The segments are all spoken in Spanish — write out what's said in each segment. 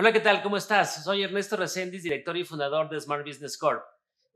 Hola, ¿qué tal? ¿Cómo estás? Soy Ernesto Reséndiz, director y fundador de Smart Business Corp.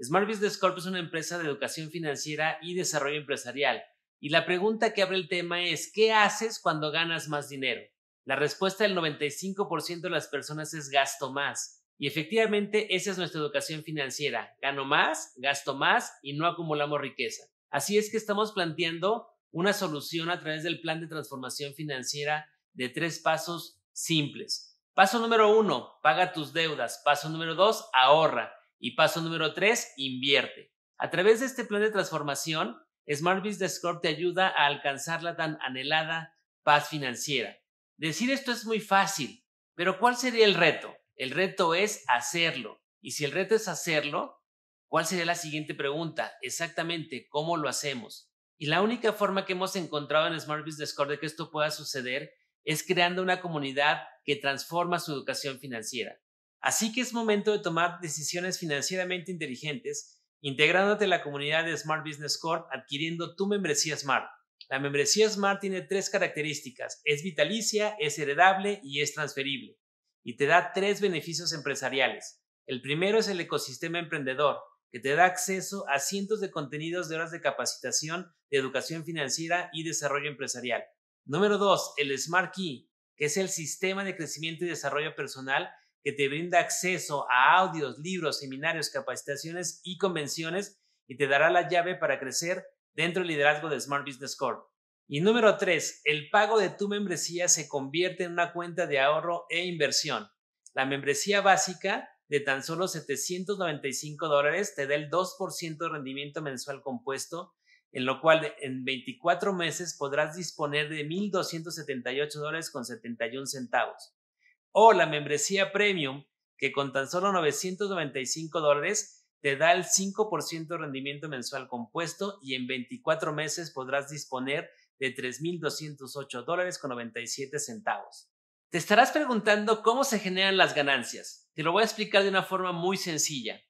Smart Business Corp es una empresa de educación financiera y desarrollo empresarial. Y la pregunta que abre el tema es, ¿qué haces cuando ganas más dinero? La respuesta del 95% de las personas es gasto más. Y efectivamente, esa es nuestra educación financiera. Gano más, gasto más y no acumulamos riqueza. Así es que estamos planteando una solución a través del plan de transformación financiera de tres pasos simples. Paso número uno, paga tus deudas. Paso número dos, ahorra. Y paso número tres, invierte. A través de este plan de transformación, Smart Business Corp te ayuda a alcanzar la tan anhelada paz financiera. Decir esto es muy fácil, pero ¿cuál sería el reto? El reto es hacerlo. Y si el reto es hacerlo, ¿cuál sería la siguiente pregunta? Exactamente, ¿cómo lo hacemos? Y la única forma que hemos encontrado en Smart Business Corp de que esto pueda suceder es creando una comunidad que transforma su educación financiera. Así que es momento de tomar decisiones financieramente inteligentes, integrándote en la comunidad de Smart Business Corp, adquiriendo tu membresía Smart. La membresía Smart tiene tres características. Es vitalicia, es heredable y es transferible. Y te da tres beneficios empresariales. El primero es el ecosistema emprendedor, que te da acceso a cientos de contenidos de horas de capacitación, de educación financiera y desarrollo empresarial. Número dos, el Smart Key, que es el sistema de crecimiento y desarrollo personal que te brinda acceso a audios, libros, seminarios, capacitaciones y convenciones y te dará la llave para crecer dentro del liderazgo de Smart Business Corp. Y número tres, el pago de tu membresía se convierte en una cuenta de ahorro e inversión. La membresía básica de tan solo 795 dólares te da el 2% de rendimiento mensual compuesto en lo cual en 24 meses podrás disponer de 1.278 dólares con 71 centavos. O la membresía premium, que con tan solo 995 dólares te da el 5% de rendimiento mensual compuesto y en 24 meses podrás disponer de 3.208 dólares con 97 centavos. Te estarás preguntando cómo se generan las ganancias. Te lo voy a explicar de una forma muy sencilla.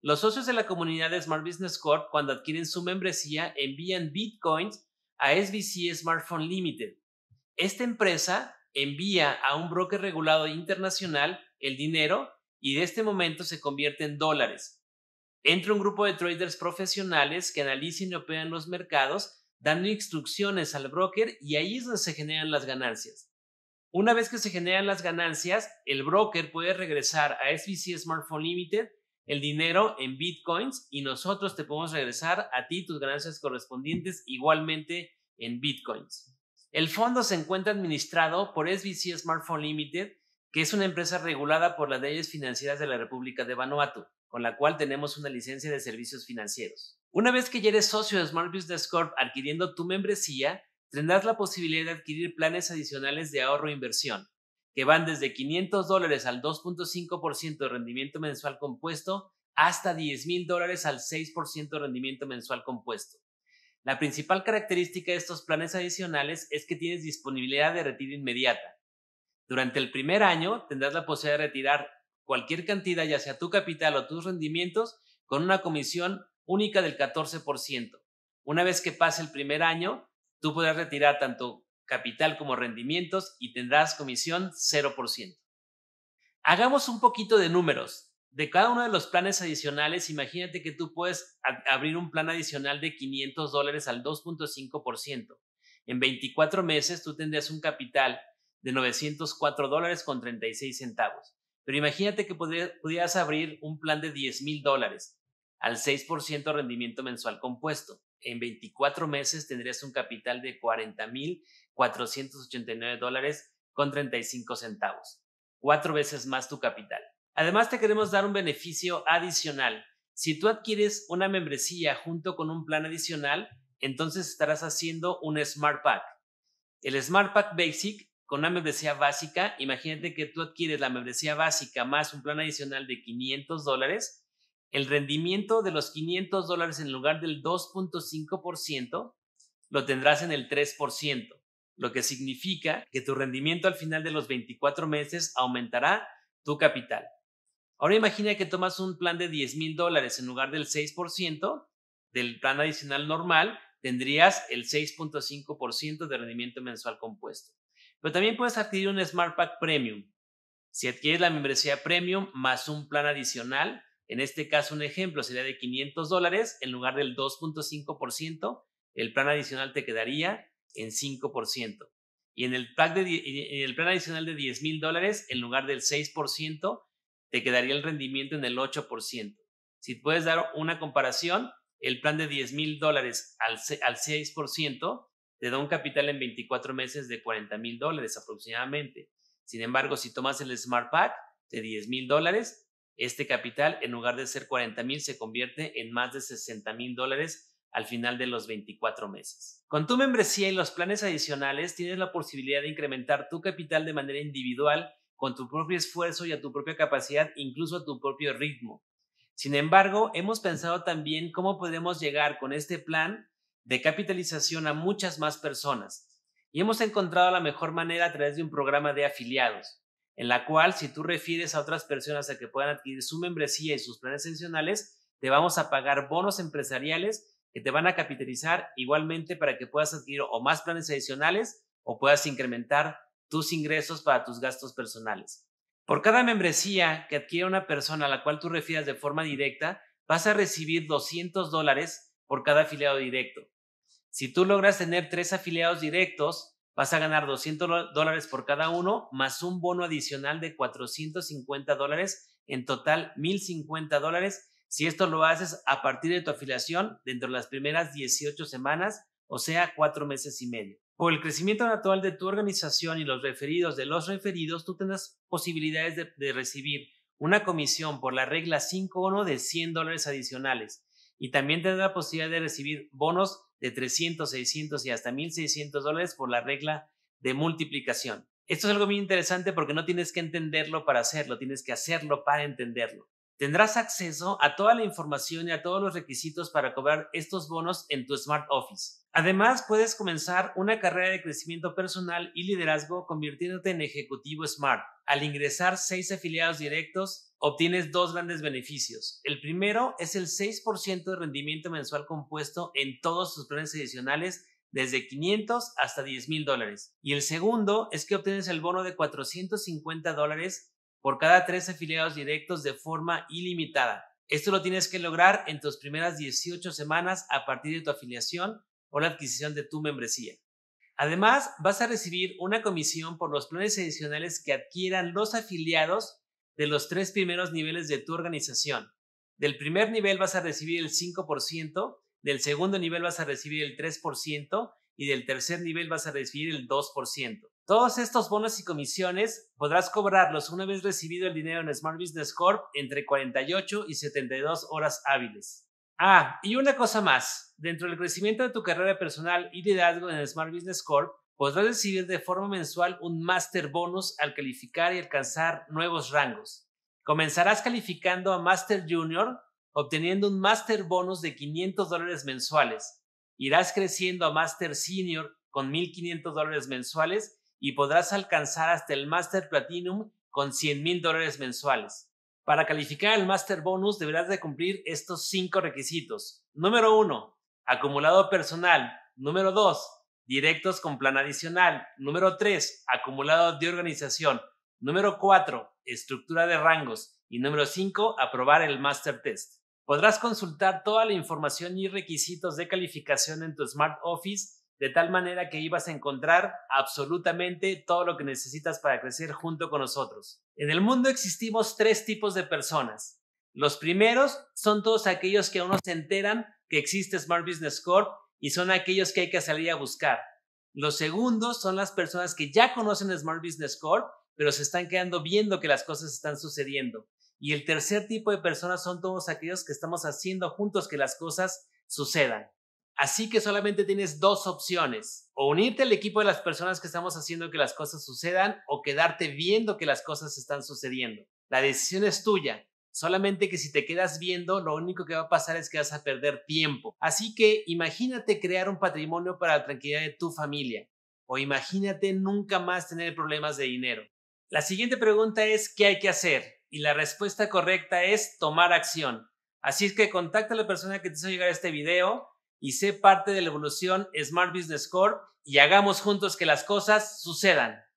Los socios de la comunidad de Smart Business Corp, cuando adquieren su membresía, envían bitcoins a SBC Smartphone Limited. Esta empresa envía a un broker regulado internacional el dinero y de este momento se convierte en dólares. Entra un grupo de traders profesionales que analizan y operan los mercados, dando instrucciones al broker y ahí es donde se generan las ganancias. Una vez que se generan las ganancias, el broker puede regresar a SBC Smartphone Limited el dinero en bitcoins y nosotros te podemos regresar a ti tus ganancias correspondientes igualmente en bitcoins. El fondo se encuentra administrado por SBC Smartphone Limited, que es una empresa regulada por las leyes financieras de la República de Vanuatu, con la cual tenemos una licencia de servicios financieros. Una vez que ya eres socio de Smart Business Corp adquiriendo tu membresía, tendrás la posibilidad de adquirir planes adicionales de ahorro e inversión que van desde 500 dólares al 2.5% de rendimiento mensual compuesto hasta 10 mil dólares al 6% de rendimiento mensual compuesto. La principal característica de estos planes adicionales es que tienes disponibilidad de retiro inmediata. Durante el primer año tendrás la posibilidad de retirar cualquier cantidad, ya sea tu capital o tus rendimientos, con una comisión única del 14%. Una vez que pase el primer año, tú podrás retirar tanto capital como rendimientos y tendrás comisión 0%. Hagamos un poquito de números. De cada uno de los planes adicionales, imagínate que tú puedes abrir un plan adicional de 500 dólares al 2.5%. En 24 meses tú tendrías un capital de 904 dólares con 36 centavos. Pero imagínate que pudieras abrir un plan de 10 mil dólares al 6% rendimiento mensual compuesto. En 24 meses tendrías un capital de 40 mil 489 dólares con 35 centavos, cuatro veces más tu capital. Además, te queremos dar un beneficio adicional. Si tú adquieres una membresía junto con un plan adicional, entonces estarás haciendo un Smart Pack. El Smart Pack Basic con una membresía básica, imagínate que tú adquieres la membresía básica más un plan adicional de 500 dólares, el rendimiento de los 500 dólares en lugar del 2.5% lo tendrás en el 3% lo que significa que tu rendimiento al final de los 24 meses aumentará tu capital. Ahora imagina que tomas un plan de 10 mil dólares en lugar del 6% del plan adicional normal, tendrías el 6.5% de rendimiento mensual compuesto. Pero también puedes adquirir un Smart Pack Premium. Si adquieres la membresía premium más un plan adicional, en este caso un ejemplo sería de 500 dólares en lugar del 2.5%, el plan adicional te quedaría en 5%. Y en el, pack de, el plan adicional de 10 mil dólares, en lugar del 6%, te quedaría el rendimiento en el 8%. Si puedes dar una comparación, el plan de 10 mil dólares al, al 6% te da un capital en 24 meses de 40 mil dólares aproximadamente. Sin embargo, si tomas el Smart Pack de 10 mil dólares, este capital en lugar de ser 40 mil se convierte en más de 60 mil dólares al final de los 24 meses. Con tu membresía y los planes adicionales tienes la posibilidad de incrementar tu capital de manera individual con tu propio esfuerzo y a tu propia capacidad, incluso a tu propio ritmo. Sin embargo, hemos pensado también cómo podemos llegar con este plan de capitalización a muchas más personas. Y hemos encontrado la mejor manera a través de un programa de afiliados, en la cual si tú refieres a otras personas a que puedan adquirir su membresía y sus planes adicionales, te vamos a pagar bonos empresariales que te van a capitalizar igualmente para que puedas adquirir o más planes adicionales o puedas incrementar tus ingresos para tus gastos personales. Por cada membresía que adquiere una persona a la cual tú refieras de forma directa, vas a recibir 200 dólares por cada afiliado directo. Si tú logras tener tres afiliados directos, vas a ganar 200 dólares por cada uno, más un bono adicional de 450 dólares, en total 1050 dólares, si esto lo haces a partir de tu afiliación dentro de las primeras 18 semanas, o sea, cuatro meses y medio. Por el crecimiento natural de tu organización y los referidos de los referidos, tú tendrás posibilidades de, recibir una comisión por la regla 5.1 de 100 dólares adicionales y también tendrás la posibilidad de recibir bonos de 300, 600 y hasta 1600 dólares por la regla de multiplicación. Esto es algo muy interesante porque no tienes que entenderlo para hacerlo, tienes que hacerlo para entenderlo. Tendrás acceso a toda la información y a todos los requisitos para cobrar estos bonos en tu Smart Office. Además, puedes comenzar una carrera de crecimiento personal y liderazgo convirtiéndote en ejecutivo Smart. Al ingresar seis afiliados directos, obtienes dos grandes beneficios. El primero es el 6% de rendimiento mensual compuesto en todos tus planes adicionales desde 500 hasta 10 mil dólares. Y el segundo es que obtienes el bono de 450 dólares por cada tres afiliados directos de forma ilimitada. Esto lo tienes que lograr en tus primeras 18 semanas a partir de tu afiliación o la adquisición de tu membresía. Además, vas a recibir una comisión por los planes adicionales que adquieran los afiliados de los tres primeros niveles de tu organización. Del primer nivel vas a recibir el 5%, del segundo nivel vas a recibir el 3% y del tercer nivel vas a recibir el 2%. Todos estos bonos y comisiones podrás cobrarlos una vez recibido el dinero en Smart Business Corp entre 48 y 72 horas hábiles. Ah, y una cosa más. Dentro del crecimiento de tu carrera personal y liderazgo en Smart Business Corp, podrás recibir de forma mensual un Master Bonus al calificar y alcanzar nuevos rangos. Comenzarás calificando a Master Junior, obteniendo un Master Bonus de 500 dólares mensuales. Irás creciendo a Master Senior con 1.500 dólares mensuales y podrás alcanzar hasta el Master Platinum con 100 mil dólares mensuales. Para calificar el Master Bonus deberás de cumplir estos cinco requisitos. Número uno, acumulado personal. Número dos, directos con plan adicional. Número tres, acumulado de organización. Número cuatro, estructura de rangos. Y número cinco, aprobar el Master Test. Podrás consultar toda la información y requisitos de calificación en tu Smart Office de tal manera que ibas a encontrar absolutamente todo lo que necesitas para crecer junto con nosotros. En el mundo existimos tres tipos de personas. Los primeros son todos aquellos que aún no se enteran que existe Smart Business Corp y son aquellos que hay que salir a buscar. Los segundos son las personas que ya conocen Smart Business Corp, pero se están quedando viendo que las cosas están sucediendo. Y el tercer tipo de personas son todos aquellos que estamos haciendo juntos que las cosas sucedan. Así que solamente tienes dos opciones, o unirte al equipo de las personas que estamos haciendo que las cosas sucedan o quedarte viendo que las cosas están sucediendo. La decisión es tuya. Solamente que si te quedas viendo, lo único que va a pasar es que vas a perder tiempo. Así que imagínate crear un patrimonio para la tranquilidad de tu familia. O imagínate nunca más tener problemas de dinero. La siguiente pregunta es, ¿qué hay que hacer? Y la respuesta correcta es tomar acción. Así es que contacta a la persona que te hizo llegar este video y sé parte de la evolución Smart Business Core y hagamos juntos que las cosas sucedan.